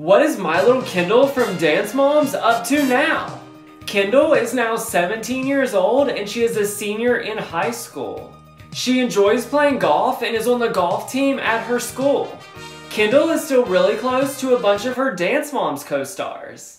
What is my little Kendall from Dance Moms up to now? Kendall is now 17 years old and she is a senior in high school. She enjoys playing golf and is on the golf team at her school. Kendall is still really close to a bunch of her Dance Moms co-stars.